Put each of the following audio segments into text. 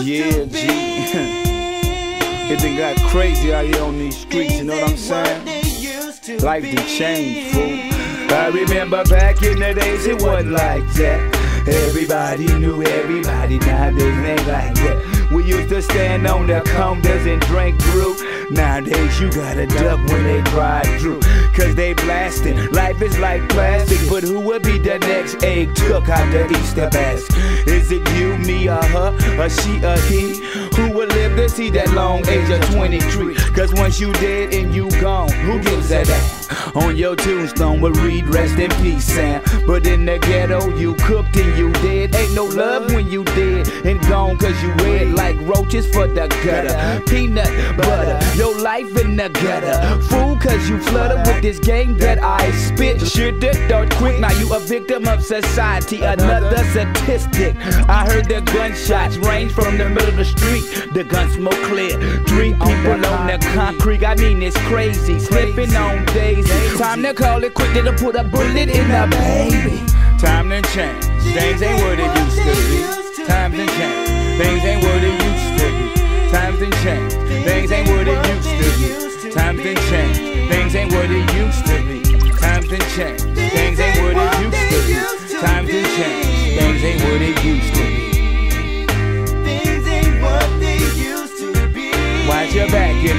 Yeah, G. it done got crazy out here on these streets, you know what I'm saying? Life done changed, fool. I remember back in the days it wasn't like that. Everybody knew everybody, now they ain't like that. We used to stand on the corners and drink brew. Nowadays you gotta duck when they drive through. Cause they blasting. Life is like plastic, but who would be the next egg took out the Easter basket? Is it you, me, or her, or she, or he? Who would live to see that long age of 23? Cause once you dead and you gone, who gives a damn? On your tombstone we'll read rest in peace, Sam. But in the ghetto, you cooked and you dead. Ain't no love when you dead and gone cause you red like roaches for the gutter. Peanut butter, your life in the gutter. Fool cause you flooded with this game that I spit. Shit that dart quick, now you a victim of society. Another statistic. I heard the gunshots range from the middle of the street. The gun smoke clear. Three people on the concrete. I mean, it's crazy. Slipping on daisy. Time to call it quick to put a bullet in a baby. Time to change. Things ain't what it used to be. Times done change. Things ain't what it used to be. Times done change. Things ain't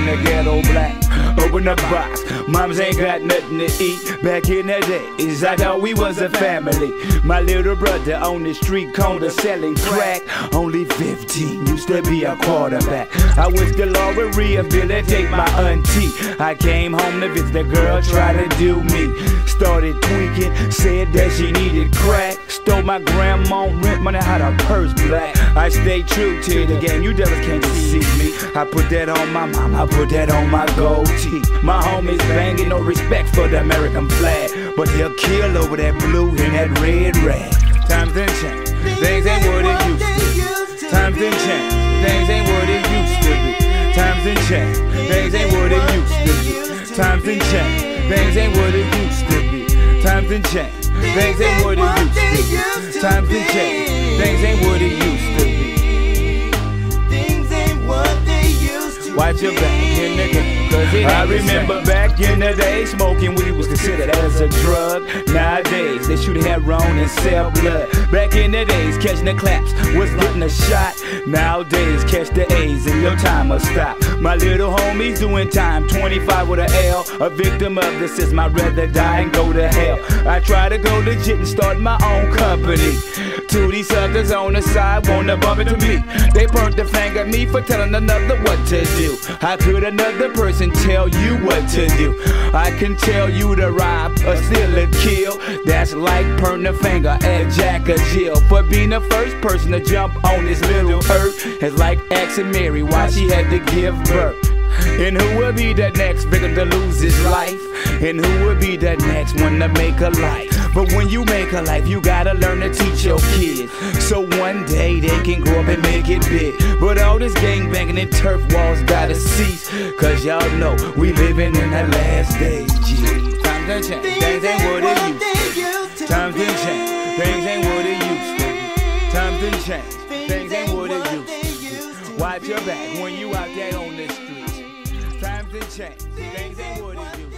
the ghetto black. Open the box, moms ain't got nothing to eat. Back in the days, I thought we was a family. My little brother on the street corner selling crack. Only 15, used to be a quarterback. I wish the Lord would rehabilitate my auntie. I came home to visit the girl, try to do me. Started tweaking, said that she needed crack. Stole my grandma rent money out of purse black. I stay true to the game, you devils can't deceive me. I put that on my mom, I put that on my My homies banging, no respect for the American flag. But they'll kill over that blue and that red rag. Times done change, things ain't what it used to be. Times done change, things ain't what it used to be. Times done change, things ain't what it used to be. Times done change, things ain't what it used to be. Times done things ain't what it used to be. Times done things ain't what it used to be. Watch your back I remember back in the day, smoking weed was considered as a drug. Nowadays, they shoot heroin and sell blood. Back in the days, catching the claps was getting a shot. Nowadays, catch the A's and your time will stop. My little homie's doing time, 25 with a L. A victim of this is I'd rather die and go to hell. I try to go legit and start my own company. To these suckers on the side, wanna bump into me. They point the fang at me for telling another what to do. How could another person tell you what to do? I can tell you to rob or steal kill. That's like pointing a finger at Jack or Jill for being the first person to jump on this little earth. It's like asking Mary why she had to give birth. And who will be the next victim to lose his life? And who will be the next one to make a life? But when you make a life, you gotta learn to teach your kids. So one day they can grow up and make it big. But all this gang banging and turf walls gotta cease. Cause y'all know we living in the last days. G. Times done change, things ain't what it used to be. Times done change, things ain't what it used to. Times done change, things ain't what it used to be. Watch your back when you out there on the streets. Times done change, things ain't what it